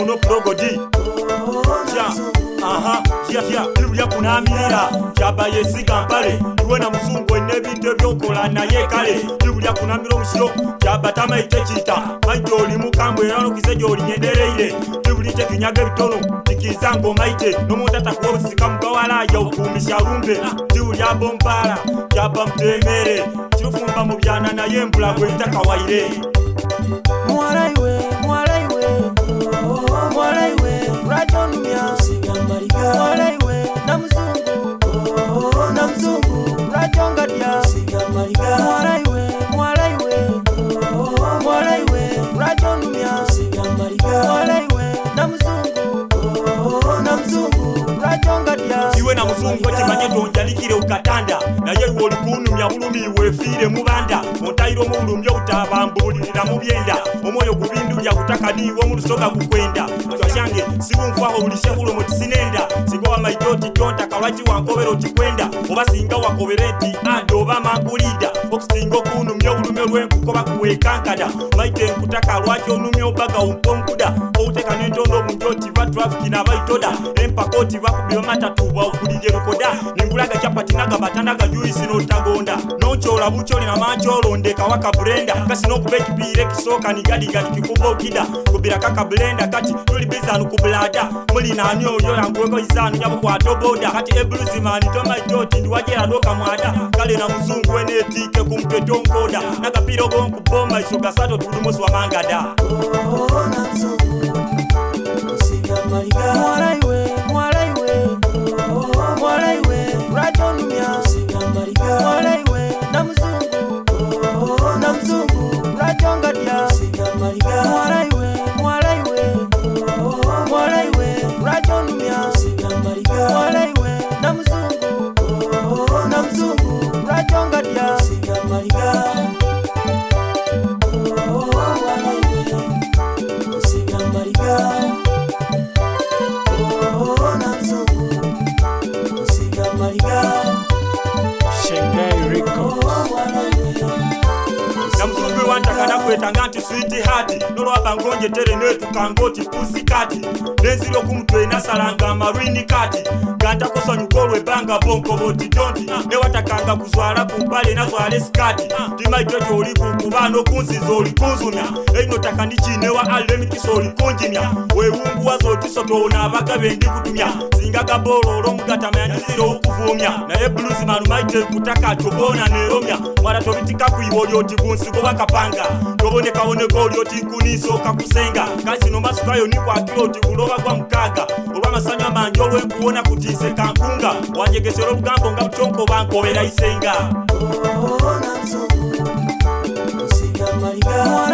kuno progodi ya aha ya ya iru ya kuna miera jaba yesika pale uwe na mzungu ene bite byokola na ye kale iru ya kuna miro mshiro jaba tama ite chita maito oli mukambwe yano kise joli nyedere ile iru lite kinyage bitono tikizango maite nomuta takuwa usika mkawala ya ukumisha rumbe iru ya bombara jaba mtemere chufumba mubiana na ye mbula kwenye takawaire Mwara ukadikire ukatanda naye iwolukunu yabulumi wefire mubanda montairo muulumbya kutabambulilira mubyeira omwoyo kubindu lyakutakaniwo mulusoga kukwenda ocwa syange sibunkwaho bulisyekulo moti sinenda sibowa maite oti jota kalwaki wankobera oti kwenda oba singa wakobere ti adoba mankulida okusinga okunumya obulumi olwenkukoba kuwekankada maite nkutaka lwaki olumi obaga umpomkuda outeka nentondo omunti oti batrafikina baitoda empaka oti bakubiwe matatu bwa okulijerokoda kulaga capatinaga batanaga juisi notagonda nocola bucolina macolonde kawaka blenda kasi nokuba ekipiire kisoka nigaligali kikuba okida kubira kaka blenda kati tulibizanu kublada mulinani oyo yangwekoizanu nyabukwatoboda kati ebluzimani tomaijoti ndiwajera doka mwada kale na muzungu wenetike kumpetonkoda nagapira obonkuboma iso gasato tulimosiwa mangada oh, oh, oh, kwetanga nti switi hati nolwabangonjetere netukangoti pusikati nenzilo kumutwenasalanga malwini kati ngantakosanyuko lwebanga bonkoboti jonti newatakanga kuzwala kumbale nazwale sikati timaitojo oli kukubano kunzizo oli kunzumya einotaka ndi chinewa alemikiso oli kunjimya wewungu wazotisotoona abagabendi kutumya zingagabololo mugatamaya nzilo ukuvumya naye bluzi malumaite kutakatobona nelomya mwalatobitikakuiwa olioti bunsigo wakapanga tobonekaoneka oli otinkuniso kakusenga kazinomasukayonikwa akila oti kulova kwa mukaga olwamasanyu amanji olwekuwona kuti ise kankunga wanyegesera olugambo nga butyonko bankobera isenga oh, oh, oh,